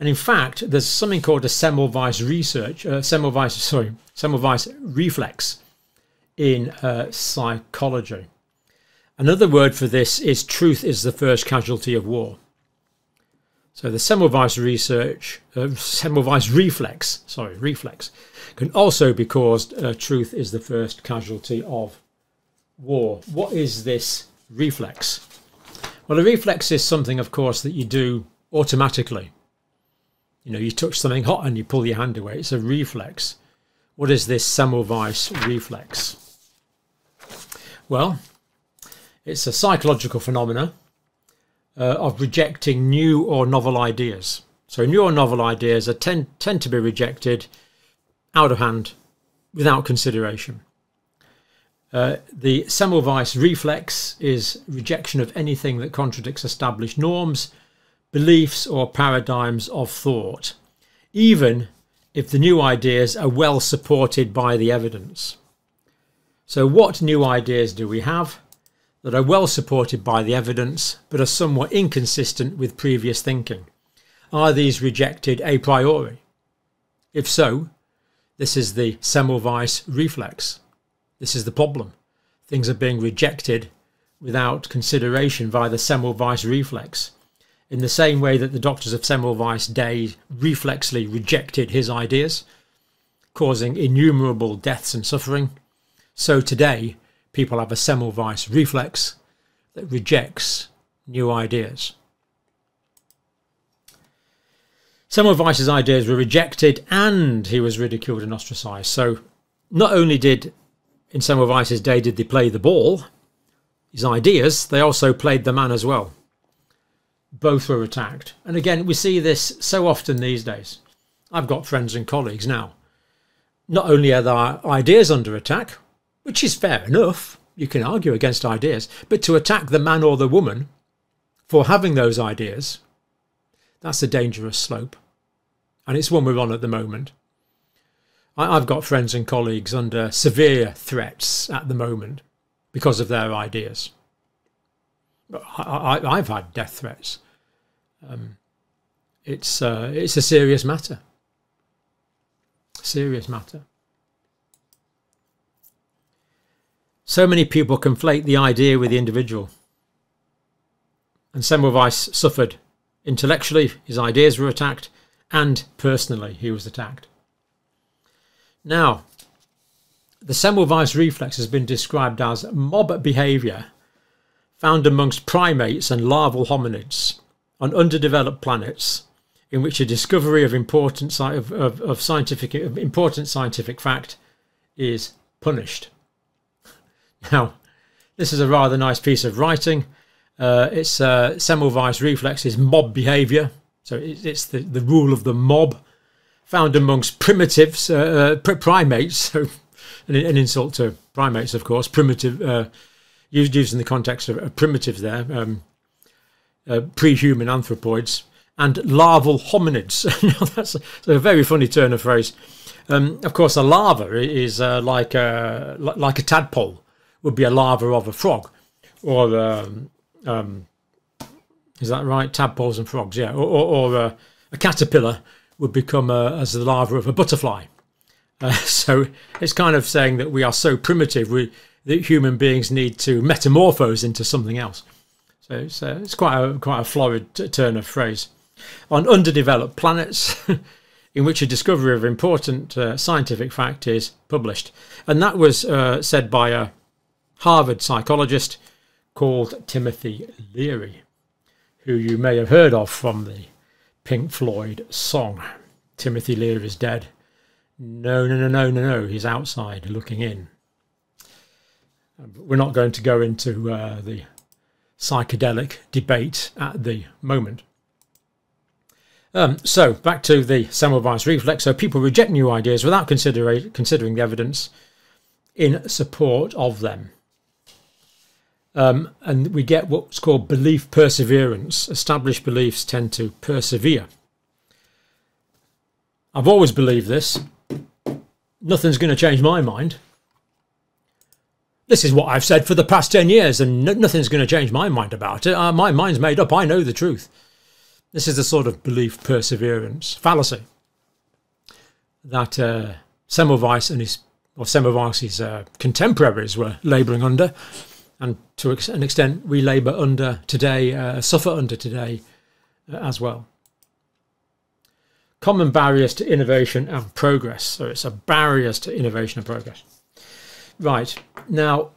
And in fact, there's something called a Semmelweis research, uh, Semmelweis, sorry, Semmelweis reflex in uh, psychology. Another word for this is truth is the first casualty of war. So the Semmelweis research, uh, Semmelweis reflex, sorry, reflex, can also be caused. Uh, truth is the first casualty of war. What is this reflex? Well, a reflex is something, of course, that you do automatically. You know, you touch something hot and you pull your hand away. It's a reflex. What is this Semmelweis reflex? Well, it's a psychological phenomena uh, of rejecting new or novel ideas. So new or novel ideas are tend, tend to be rejected out of hand without consideration. Uh, the Semmelweis reflex is rejection of anything that contradicts established norms, beliefs, or paradigms of thought, even if the new ideas are well supported by the evidence. So, what new ideas do we have? that are well supported by the evidence but are somewhat inconsistent with previous thinking? Are these rejected a priori? If so, this is the Semmelweis reflex. This is the problem. Things are being rejected without consideration via the Semmelweis reflex. In the same way that the doctors of Semmelweis day reflexly rejected his ideas, causing innumerable deaths and suffering, so today people have a Semmelweis reflex that rejects new ideas. Semmelweis's ideas were rejected and he was ridiculed and ostracized. So not only did in Semmelweis's day did they play the ball, his ideas, they also played the man as well. Both were attacked. And again, we see this so often these days. I've got friends and colleagues now. Not only are their ideas under attack, which is fair enough. You can argue against ideas, but to attack the man or the woman for having those ideas, that's a dangerous slope. And it's one we're on at the moment. I've got friends and colleagues under severe threats at the moment because of their ideas. I, have had death threats. Um, it's uh, it's a serious matter. Serious matter. So many people conflate the idea with the individual. And Semmelweis suffered. Intellectually, his ideas were attacked, and personally, he was attacked. Now, the Semmelweis reflex has been described as mob behaviour found amongst primates and larval hominids on underdeveloped planets in which a discovery of important, of, of, of scientific, of important scientific fact is punished. Now, this is a rather nice piece of writing. Uh, it's uh, Semmelweis reflexes mob behaviour. So it's the, the rule of the mob found amongst primitives, uh, uh primates. So an, an, insult to primates, of course. Primitive, uh, used, used in the context of, primitives there. Um, uh, pre-human anthropoids and larval hominids. now that's a, a, very funny turn of phrase. Um, of course, a larva is like a like a tadpole would be a larva of a frog, or um, um, is that right? Tadpoles and frogs, yeah, or, or, or uh, a caterpillar would become a, as the larva of a butterfly. Uh, so it's kind of saying that we are so primitive, we that human beings need to metamorphose into something else. So it's, uh, it's quite a quite a florid turn of phrase. On underdeveloped planets, in which a discovery of important uh, scientific fact is published, and that was uh, said by a Harvard psychologist called Timothy Leary, who you may have heard of from the Pink Floyd song. Timothy Leary is dead. No, no, no, no, no, no. He's outside looking in. We're not going to go into uh, the psychedelic debate at the moment. Um, so back to the Semmelweis reflex. So people reject new ideas without considering considering the evidence in support of them. Um, and we get what's called belief perseverance. Established beliefs tend to persevere. I've always believed this. Nothing's going to change my mind. This is what I've said for the past 10 years, and nothing's going to change my mind about it. Uh, my mind's made up. I know the truth. This is the sort of belief perseverance fallacy that uh, Semmelweis and his or Semmelweis's uh, contemporaries were labouring under, and to an extent we labour under today, uh, suffer under today uh, as well. Common barriers to innovation and progress. So it's a barriers to innovation and progress. Right. Now,